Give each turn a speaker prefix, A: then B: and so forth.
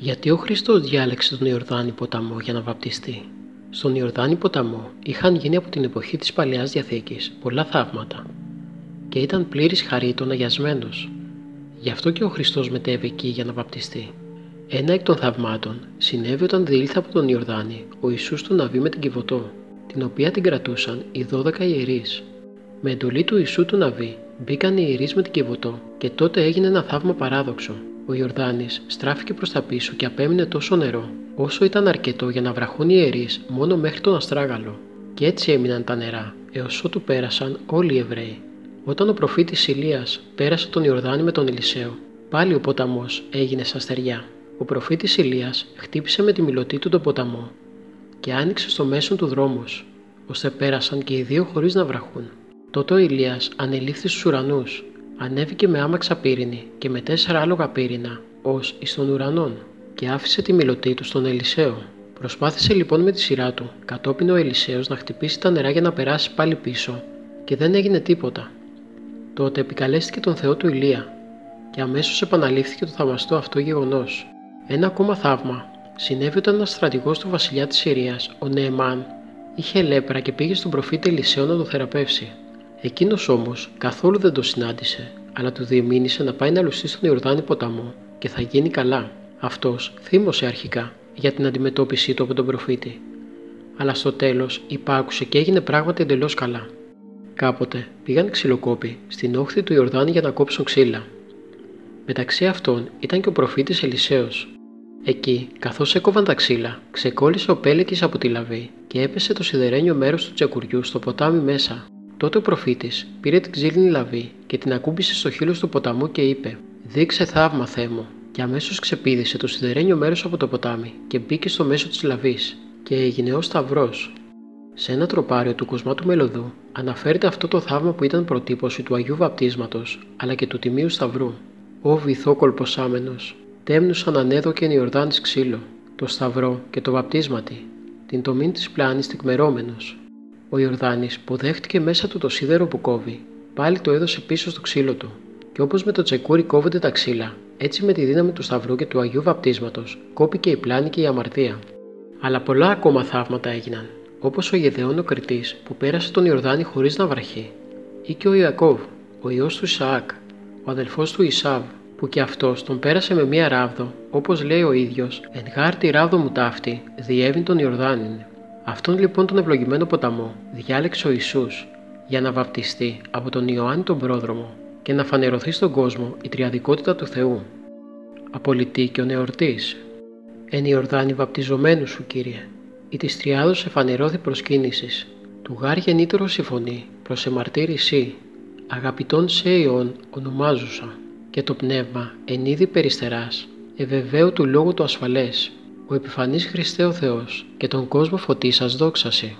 A: Γιατί ο Χριστός διάλεξε τον Ιορδάνη ποταμό για να βαπτιστεί. Στον Ιορδάνη ποταμό είχαν γίνει από την εποχή της Παλαιάς Διαθήκης πολλά θαύματα και ήταν πλήρης χαρίτων αγιασμένος. Γι' αυτό και ο Χριστός μετέβη εκεί για να βαπτιστεί. Ένα εκ των θαυμάτων συνέβη όταν διήλθε από τον Ιορδάνη ο Ιησούς του Ναβί με την Κιβωτό, την οποία την κρατούσαν οι 12 ιερείς. Με εντολή του Ιησού του Ναβί μπήκαν οι ιερείς με την Κιβωτό και τότε έγινε ένα θαύμα παράδοξο. Ο Ιορδάνης στράφηκε προς τα πίσω και απέμεινε τόσο νερό, όσο ήταν αρκετό για να βραχούν οι ιερείς μόνο μέχρι τον Αστράγαλο. Και έτσι έμειναν τα νερά, έως ότου πέρασαν όλοι οι Εβραίοι. Όταν ο προφήτης Ηλίας πέρασε τον Ιορδάνη με τον Ηλισαίο, πάλι ο ποταμός έγινε σαν στεριά. Ο προφήτης Ηλίας χτύπησε με τη μιλωτή του τον ποταμό και άνοιξε στο μέσο του δρόμους, ώστε πέρασαν και οι δύο χωρίς να βραχούν. Τότε ο Ηλίας ανελήφθη στους ουρανούς, ανέβηκε με άμαξα πύρινη και με τέσσερα άλογα πύρινα, ως εις των ουρανών, και άφησε τη μιλωτή του στον Ελισαίο. Προσπάθησε λοιπόν με τη σειρά του, κατόπιν ο Ελισέος να χτυπήσει τα νερά για να περάσει πάλι πίσω, και δεν έγινε τίποτα. Τότε επικαλέστηκε τον Θεό του Ηλία, και αμέσως επαναλήφθηκε το θαυμαστό αυτό γεγονός. Ένα ακόμα θαύμα συνέβη όταν ένας στρατηγός του βασιλιά της Συρίας, ο Νεεμάν, είχε λέπρα και πήγε στον προφήτη Ελισέο να το θεραπεύσει. Εκείνος όμως καθόλου δεν το συνάντησε, αλλά του διεμήνυσε να πάει να λουστεί στον Ιορδάνη ποταμό και θα γίνει καλά. Αυτός θύμωσε αρχικά για την αντιμετώπιση του από τον προφήτη, αλλά στο τέλος υπάκουσε και έγινε πράγματι εντελώς καλά. Κάποτε πήγαν ξυλοκόποι στην όχθη του Ιορδάνη για να κόψουν ξύλα. Μεταξύ αυτών ήταν και ο προφήτης Ελισέος. Εκεί, καθώς έκοβαν τα ξύλα, ξεκόλλησε ο Πέλεκης από τη λαβή και έπεσε το σιδερένιο μέρος του τσεκουριού στο ποτάμι μέσα. Τότε ο προφήτης πήρε την ξύλινη λαβή και την ακούμπησε στο χείλος του ποταμού και είπε: Δείξε θαύμα, Θεέ μου. Και αμέσως ξεπίδησε το σιδερένιο μέρος από το ποτάμι και μπήκε στο μέσο της λαβής και έγινε ω σταυρός. Σε ένα τροπάριο του κοσμάτου Μελωδού αναφέρεται αυτό το θαύμα που ήταν προτύπωση του Αγίου Βαπτίσματος αλλά και του Τιμίου Σταυρού. Ω βυθό κολποσάμενο, τέμνουσαν ανέδοκεν Ιορδάνη ξύλο, το σταυρό και το βαπτίσματι, την τομή της πλάνης τεκμερώμενος. Ο Ιορδάνης που δέχτηκε μέσα του το σίδερο που κόβει, πάλι το έδωσε πίσω στο ξύλο του, και όπως με το τσεκούρι κόβονται τα ξύλα, έτσι με τη δύναμη του σταυρού και του Αγίου Βαπτίσματος κόπηκε η πλάνη και η αμαρτία. Αλλά πολλά ακόμα θαύματα έγιναν, όπως ο Γεδεόν ο Κριτή που πέρασε τον Ιορδάνη χωρίς να βραχεί, ή και ο Ιακώβ, ο ιό του Ισαάκ, ο αδελφός του Ισάβ, που και αυτός τον πέρασε με μία ράβδο, όπως λέει ο ίδιος, εν γάρτη ράβδο μου ταύτη, διέβην τον Ιορδάνην. Αυτόν λοιπόν τον ευλογημένο ποταμό διάλεξε ο Ιησούς για να βαπτιστεί από τον Ιωάννη τον πρόδρομο και να φανερωθεί στον κόσμο η τριαδικότητα του Θεού. Απολυτή και ο νεορτής. Εν Ιορδάνη βαπτιζομένου σου Κύριε, η της τριάδος εφανερώθη προσκύνησης, του γάρ γεννήτερος η φωνή, προς εμαρτύρησή, αγαπητών σε ιών ονομάζουσα, και το πνεύμα εν είδη περιστεράς, ευεβαίου του λόγου του ασφαλές, ο επιφανής Χριστέ ο Θεός και τον κόσμο φωτίσας δόξαση.